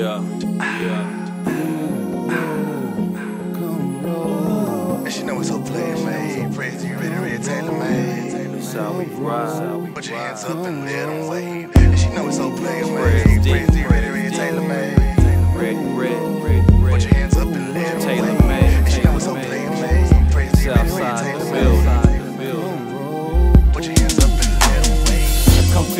Yeah, yeah. And she know it's her player made. Prez D, ready, ready, Taylor Made. That's how we ride. Put your hands up and let them wave. And she know it's her player made. Prez D, ready, ready, Taylor Made. Red, red,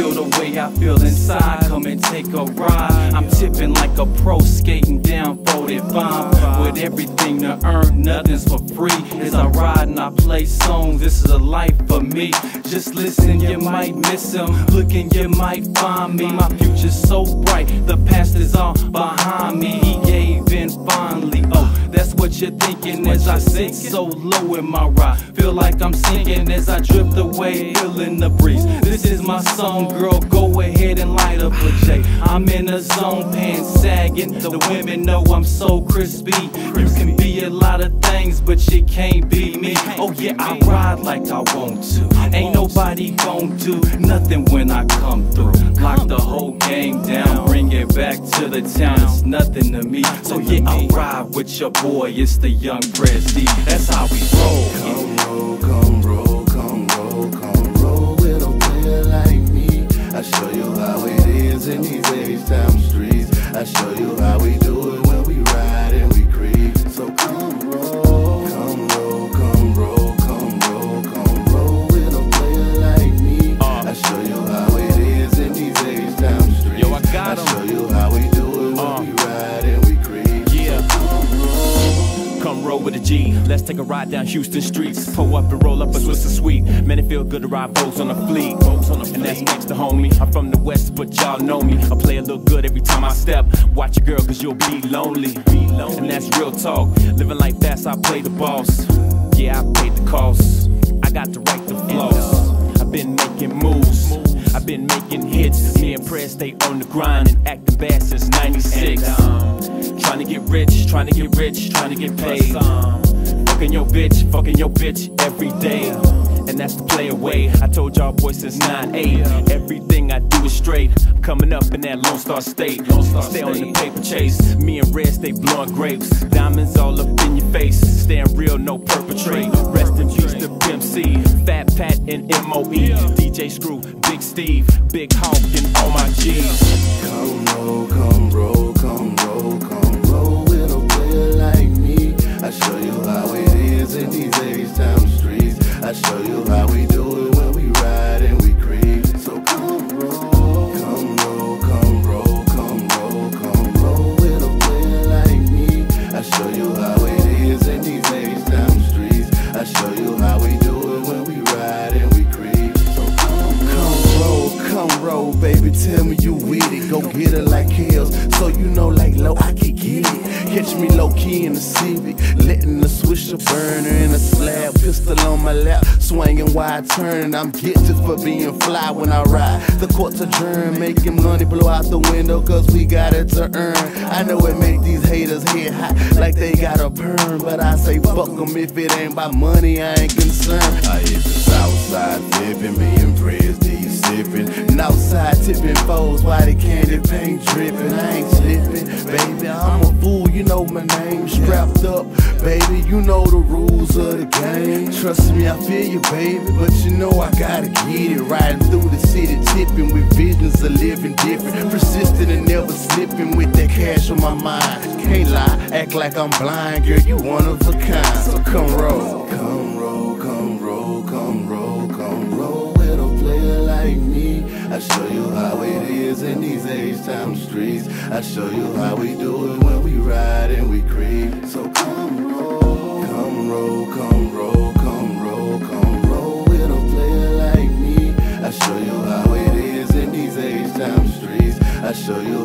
feel the way I feel inside. Come and take a ride. I'm tipping like a pro skating down 45. With everything to earn, nothing's for free. As I ride and I play songs, this is a life for me. Just listen, you might miss him. Looking, you might find me. My future's so bright, the past is all you're thinking as I sit so low in my ride. Feel like I'm sinking as I drift away, feeling the breeze. This is my song, girl. Go ahead and light up a J. I'm in a zone, pants sagging. The women know I'm so crispy. You can be a lot of things, but you can't be me. Oh yeah, I ride like I want to. Ain't nobody gon' do nothing when I come through. Back to the town. It's nothing to me. So yeah, I ride with your boy. It's the young Prez D. That's how we roll. Come roll, come roll, come roll, come roll with a player like me. I show you how it is in these H-Town streets. I show you how we do it roll. With a G. Let's take a ride down Houston streets. Pull up and roll up a Swisher Sweet. Man, it feel good to ride boats on a fleet. Boats on a and that's next to homie. I'm from the west, but y'all know me. I play a little good every time I step. Watch your girl, cause you'll be lonely. And that's real talk. Living life fast, I play the boss. Yeah, I paid the cost. I got the right to floss. I've been making moves. I've been making hits. Me and Prez stay on the grind and acting bad rich, trying to get rich, trying to get paid. Fucking your bitch, fucking your bitch every day. And that's the play away. I told y'all boys since 9-8. Everything I do is straight. Coming up in that Lone Star State. Stay on the paper chase. Me and Red stay blowing grapes. Diamonds all up in your face. Staying real, no perpetrate. Rest in peace to Pimp C. Fat Pat and MOE. DJ Screw, Big Steve, Big Hawk, and all my G's. Come roll, come roll, come you how it is in these H-Town streets. I show you how we do it when we ride and we creep. So come roll, come roll, baby. Tell me you with it. Go get it like hills. So you know, like low, I can get it. Catch me low key in the Civic. Letting the swisher burner in a slab. Pistol on my lap. Swinging wide turning. I'm gifted for being fly when I ride. The court's adjourned. Making money blow out the window. Cause we got it to earn. I know it make these haters head hot. Like they got a burn. But I say fuck fuck 'em if it ain't about money. I ain't concerned. I hit the south side flipping. Me and Prez D sipping. And outside tipping foes while the candy paint dripping. I ain't You know the rules of the game. Trust me, I feel you, baby. But you know I gotta get it. Riding through the city, tipping with visions of living different. Persistent and never slipping with that cash on my mind. Can't lie, act like I'm blind, girl. You one of a kind. So come roll, come roll, come roll, come roll, come roll with a player like me. I show you how it is in these H-Town streets. I show you how we do it when we ride and we show you